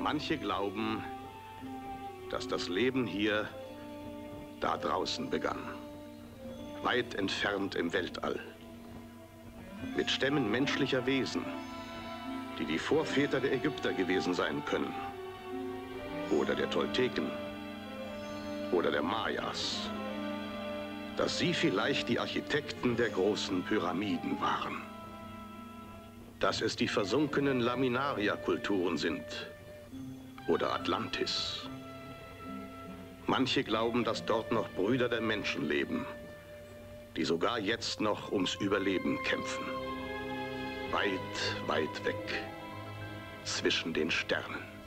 Manche glauben, dass das Leben hier da draußen begann, weit entfernt im Weltall, mit Stämmen menschlicher Wesen, die die Vorväter der Ägypter gewesen sein können, oder der Tolteken, oder der Mayas, dass sie vielleicht die Architekten der großen Pyramiden waren. Dass es die versunkenen Laminaria-Kulturen sind oder Atlantis. Manche glauben, dass dort noch Brüder der Menschen leben, die sogar jetzt noch ums Überleben kämpfen. Weit, weit weg, zwischen den Sternen.